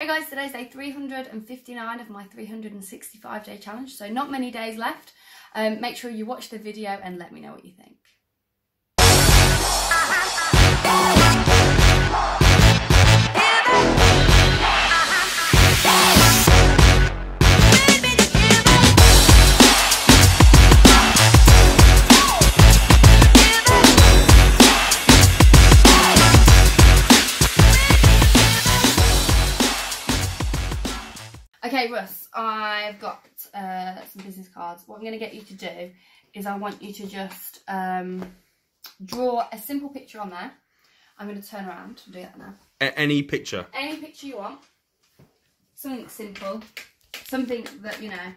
Hey guys, today's day 359 of my 365 day challenge, so not many days left. Um, make sure you watch the video and let me know what you think. Okay, Russ, I've got uh, some business cards. What I'm going to get you to do is I want you to just um, draw a simple picture on there. I'm going to turn around and do that now. A- any picture. Any picture you want. Something simple. Something that, you know,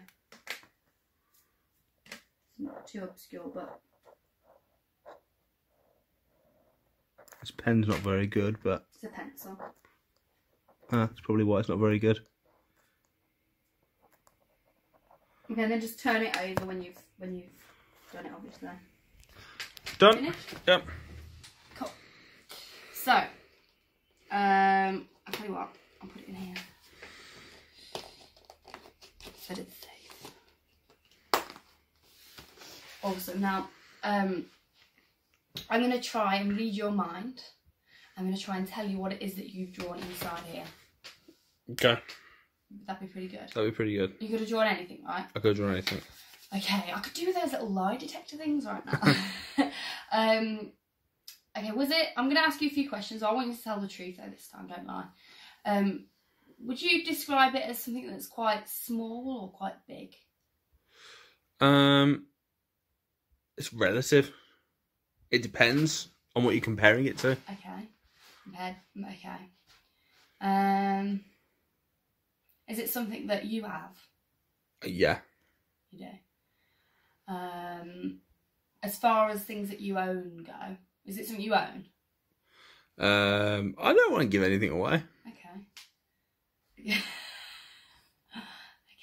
It's not too obscure, but This pen's not very good, but it's a pencil. uh, that's probably why it's not very good. Okay, then just turn it over when you've when you've done it, obviously. Done. Finished? Yep. Cool. So, um, I'll tell you what, I'll put it in here. Set it safe. Awesome. Now, um, I'm going to try and read your mind. I'm going to try and tell you what it is that you've drawn inside here. Okay. Would be pretty good? That'd be pretty good. You could have drawn anything, right? I could draw anything. Okay, I could do those little lie detector things right now. um, okay, was it? I'm going to ask you a few questions. I want you to tell the truth though this time. Don't lie. Um, would you describe it as something that's quite small or quite big? Um, it's relative. It depends on what you're comparing it to. Okay. Okay. Okay. Um, is it something that you have? Uh, Yeah. You do. Um, as far as things that you own go, is it something you own? Um, I don't want to give anything away. Okay.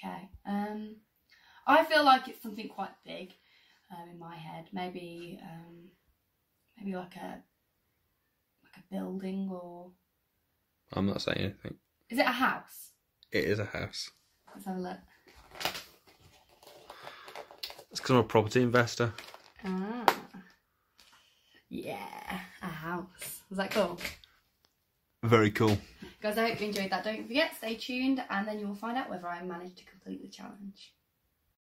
okay. Um, I feel like it's something quite big um, in my head. Maybe, um, maybe like a like a building or I'm not saying anything. is it a house? It is a house. Let's have a look. It's because I'm a property investor. Ah. Yeah, a house. Was that cool? Very cool. Guys, I hope you enjoyed that. Don't forget, stay tuned, and then you will find out whether I managed to complete the challenge.